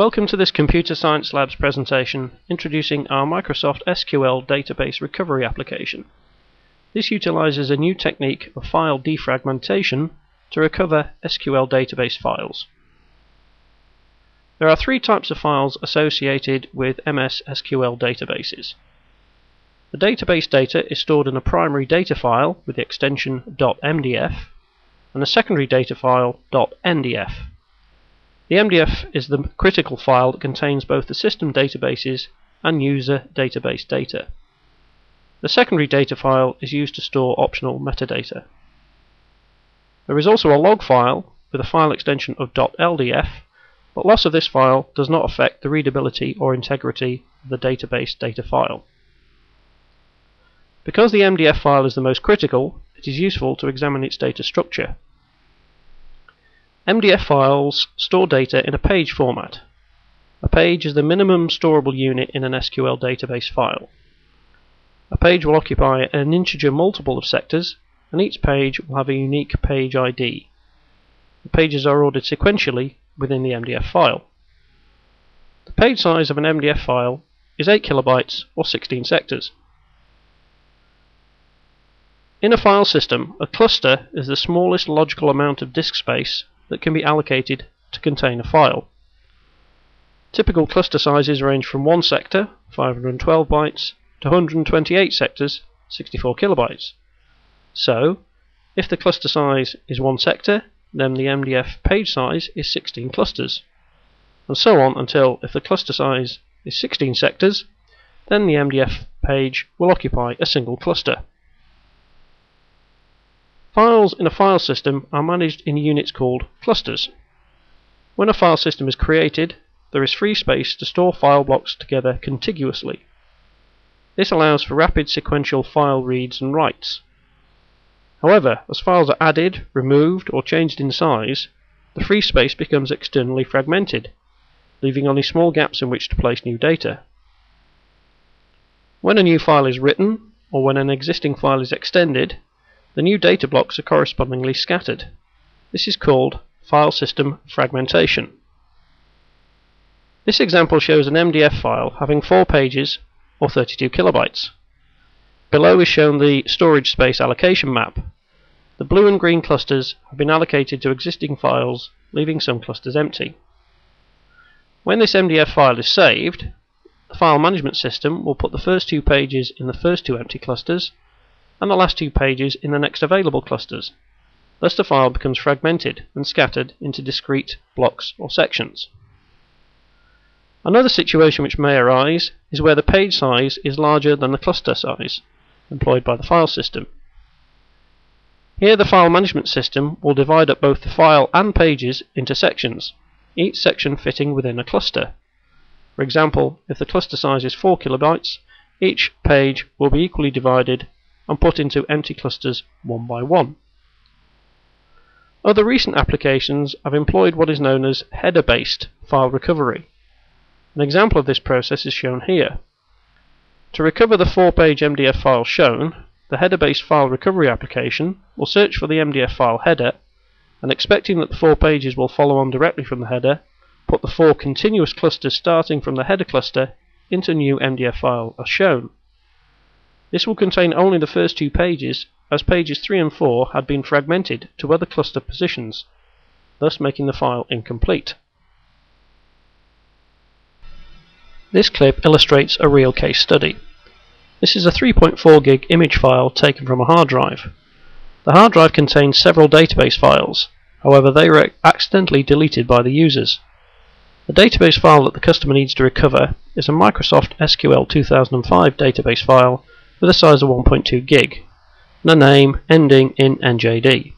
Welcome to this Computer Science Labs presentation introducing our Microsoft SQL database recovery application. This utilizes a new technique of file defragmentation to recover SQL database files. There are three types of files associated with MS SQL databases. The database data is stored in a primary data file with the extension .mdf and a secondary data file .ndf. The MDF is the critical file that contains both the system databases and user database data. The secondary data file is used to store optional metadata. There is also a log file with a file extension of .ldf, but loss of this file does not affect the readability or integrity of the database data file. Because the MDF file is the most critical, it is useful to examine its data structure. MDF files store data in a page format. A page is the minimum storable unit in an SQL database file. A page will occupy an integer multiple of sectors, and each page will have a unique page ID. The pages are ordered sequentially within the MDF file. The page size of an MDF file is 8 kilobytes or 16 sectors. In a file system, a cluster is the smallest logical amount of disk space that can be allocated to contain a file. Typical cluster sizes range from 1 sector, 512 bytes, to 128 sectors, 64 kilobytes. So, if the cluster size is 1 sector, then the MDF page size is 16 clusters. And so on until if the cluster size is 16 sectors, then the MDF page will occupy a single cluster. Files in a file system are managed in units called clusters. When a file system is created, there is free space to store file blocks together contiguously. This allows for rapid sequential file reads and writes. However, as files are added, removed, or changed in size, the free space becomes externally fragmented, leaving only small gaps in which to place new data. When a new file is written, or when an existing file is extended, the new data blocks are correspondingly scattered. This is called file system fragmentation. This example shows an MDF file having four pages or 32 kilobytes. Below is shown the storage space allocation map. The blue and green clusters have been allocated to existing files, leaving some clusters empty. When this MDF file is saved, the file management system will put the first two pages in the first two empty clusters and the last two pages in the next available clusters. Thus the file becomes fragmented and scattered into discrete blocks or sections. Another situation which may arise is where the page size is larger than the cluster size employed by the file system. Here the file management system will divide up both the file and pages into sections, each section fitting within a cluster. For example, if the cluster size is 4 kilobytes, each page will be equally divided and put into empty clusters one by one. Other recent applications have employed what is known as header-based file recovery. An example of this process is shown here. To recover the four-page MDF file shown, the header-based file recovery application will search for the MDF file header and expecting that the four pages will follow on directly from the header, put the four continuous clusters starting from the header cluster into new MDF file as shown. This will contain only the first two pages, as pages 3 and 4 had been fragmented to other cluster positions, thus making the file incomplete. This clip illustrates a real case study. This is a 3.4 gig image file taken from a hard drive. The hard drive contains several database files, however they were accidentally deleted by the users. The database file that the customer needs to recover is a Microsoft SQL 2005 database file with a size of 1.2 gig and a name ending in NJD.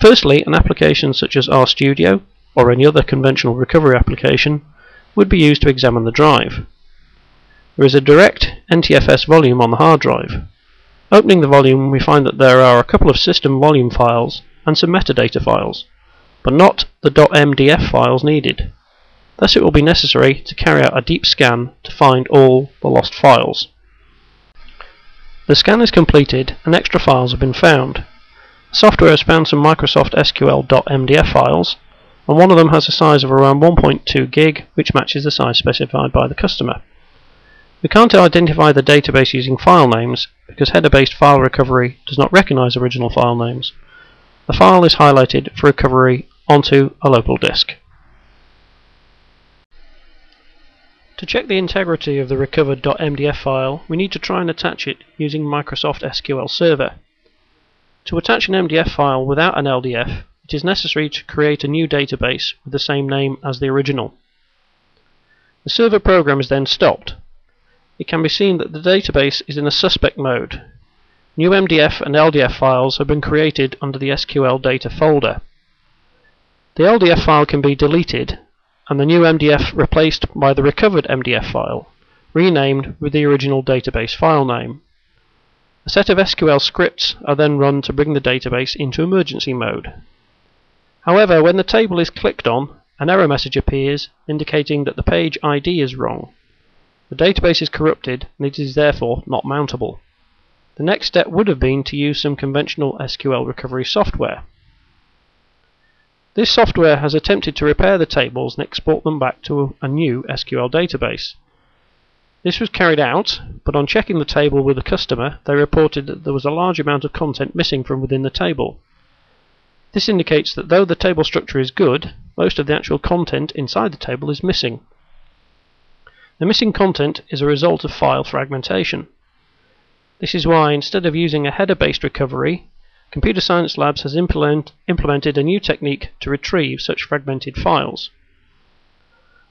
Firstly, an application such as RStudio or any other conventional recovery application would be used to examine the drive. There is a direct NTFS volume on the hard drive. Opening the volume we find that there are a couple of system volume files and some metadata files, but not the .mdf files needed. Thus it will be necessary to carry out a deep scan to find all the lost files. The scan is completed and extra files have been found. Software has found some Microsoft SQL.mdf files, and one of them has a size of around 1.2 gig, which matches the size specified by the customer. We can't identify the database using file names because header-based file recovery does not recognize original file names. The file is highlighted for recovery onto a local disk. To check the integrity of the recovered .mdf file, we need to try and attach it using Microsoft SQL Server. To attach an MDF file without an LDF, it is necessary to create a new database with the same name as the original. The server program is then stopped. It can be seen that the database is in a suspect mode. New MDF and LDF files have been created under the SQL data folder. The LDF file can be deleted and the new MDF replaced by the recovered MDF file, renamed with the original database file name. A set of SQL scripts are then run to bring the database into emergency mode. However, when the table is clicked on, an error message appears indicating that the page ID is wrong. The database is corrupted and it is therefore not mountable. The next step would have been to use some conventional SQL recovery software. This software has attempted to repair the tables and export them back to a new SQL database. This was carried out, but on checking the table with the customer, they reported that there was a large amount of content missing from within the table. This indicates that though the table structure is good, most of the actual content inside the table is missing. The missing content is a result of file fragmentation. This is why, instead of using a header-based recovery, Computer Science Labs has implement, implemented a new technique to retrieve such fragmented files.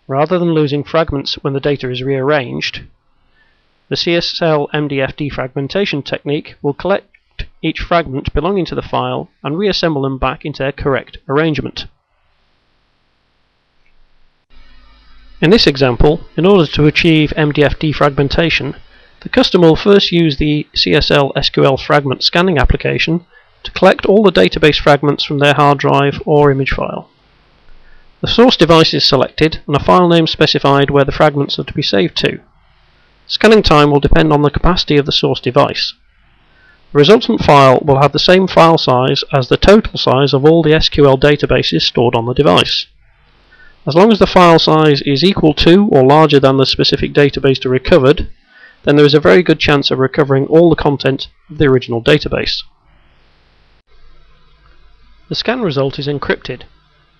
Rather than losing fragments when the data is rearranged, the CSL MDF defragmentation technique will collect each fragment belonging to the file and reassemble them back into their correct arrangement. In this example, in order to achieve MDF defragmentation, the customer will first use the CSL SQL fragment scanning application to collect all the database fragments from their hard drive or image file. The source device is selected and a file name specified where the fragments are to be saved to. Scanning time will depend on the capacity of the source device. The resultant file will have the same file size as the total size of all the SQL databases stored on the device. As long as the file size is equal to or larger than the specific database to recovered, then there is a very good chance of recovering all the content of the original database. The scan result is encrypted.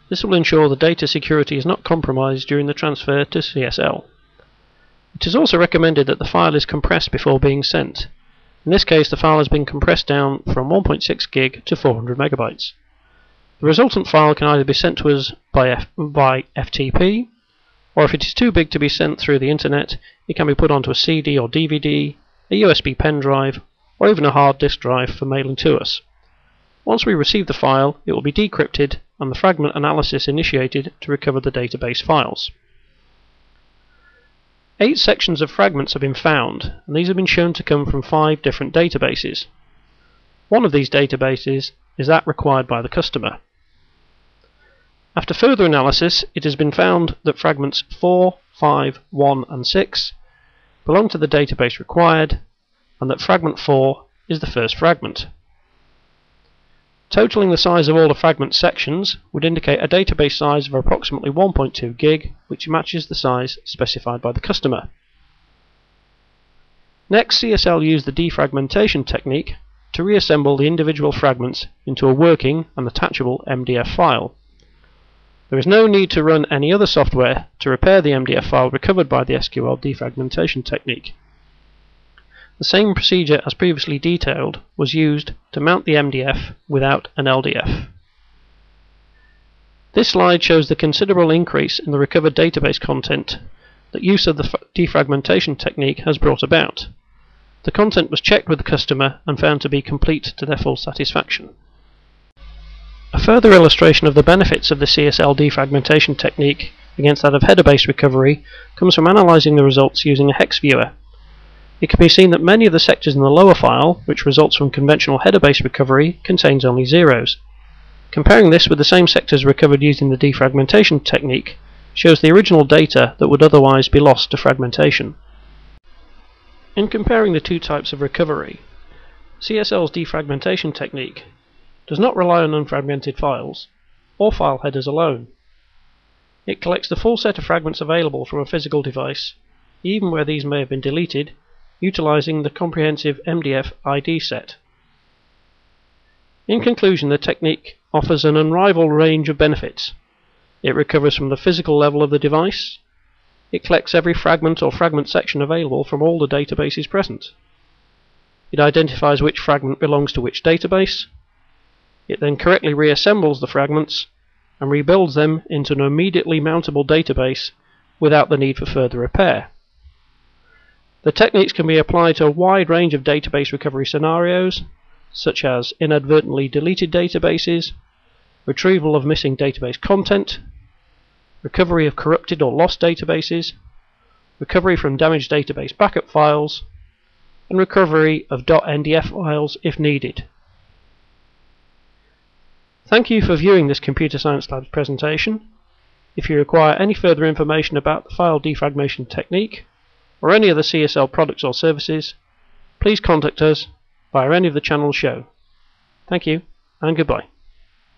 This will ensure the data security is not compromised during the transfer to CSL. It is also recommended that the file is compressed before being sent. In this case, the file has been compressed down from 1.6 gig to 400 megabytes. The resultant file can either be sent to us by, F by FTP, or if it is too big to be sent through the internet, it can be put onto a CD or DVD, a USB pen drive, or even a hard disk drive for mailing to us. Once we receive the file, it will be decrypted and the fragment analysis initiated to recover the database files. Eight sections of fragments have been found, and these have been shown to come from five different databases. One of these databases is that required by the customer. After further analysis, it has been found that fragments 4, 5, 1 and 6 belong to the database required, and that fragment 4 is the first fragment. Totaling the size of all the fragment sections would indicate a database size of approximately 1.2 gig, which matches the size specified by the customer. Next, CSL used the defragmentation technique to reassemble the individual fragments into a working and attachable MDF file. There is no need to run any other software to repair the MDF file recovered by the SQL defragmentation technique. The same procedure as previously detailed was used to mount the MDF without an LDF. This slide shows the considerable increase in the recovered database content that use of the defragmentation technique has brought about. The content was checked with the customer and found to be complete to their full satisfaction. A further illustration of the benefits of the CSL defragmentation technique against that of header-based recovery comes from analysing the results using a hex viewer it can be seen that many of the sectors in the lower file, which results from conventional header-based recovery, contains only zeros. Comparing this with the same sectors recovered using the defragmentation technique shows the original data that would otherwise be lost to fragmentation. In comparing the two types of recovery, CSL's defragmentation technique does not rely on unfragmented files or file headers alone. It collects the full set of fragments available from a physical device, even where these may have been deleted, utilizing the comprehensive MDF ID set. In conclusion, the technique offers an unrivaled range of benefits. It recovers from the physical level of the device. It collects every fragment or fragment section available from all the databases present. It identifies which fragment belongs to which database. It then correctly reassembles the fragments and rebuilds them into an immediately mountable database without the need for further repair. The techniques can be applied to a wide range of database recovery scenarios, such as inadvertently deleted databases, retrieval of missing database content, recovery of corrupted or lost databases, recovery from damaged database backup files, and recovery of .ndf files if needed. Thank you for viewing this Computer Science Lab's presentation. If you require any further information about the file defragmentation technique, or any other CSL products or services, please contact us via any of the channels shown. Thank you, and goodbye.